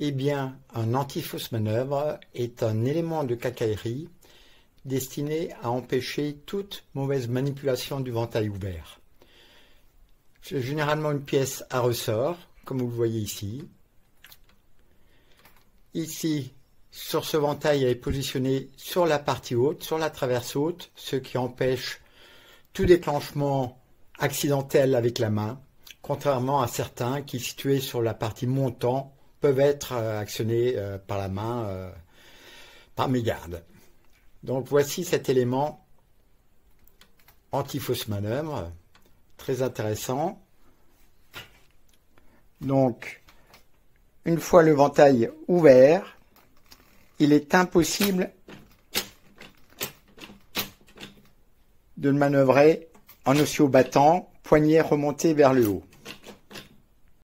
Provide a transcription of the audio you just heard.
Eh bien, un anti-fausse manœuvre est un élément de cacaillerie destiné à empêcher toute mauvaise manipulation du ventail ouvert. C'est généralement une pièce à ressort, comme vous le voyez ici. Ici, sur ce ventail, elle est positionnée sur la partie haute, sur la traverse haute, ce qui empêche tout déclenchement accidentel avec la main, contrairement à certains qui, situés sur la partie montant, peuvent être euh, actionnés euh, par la main, euh, par mégarde. Donc voici cet élément anti-fausse manœuvre, très intéressant. Donc, une fois le ventail ouvert, il est impossible de le manœuvrer en osseau battant, poignet remonté vers le haut.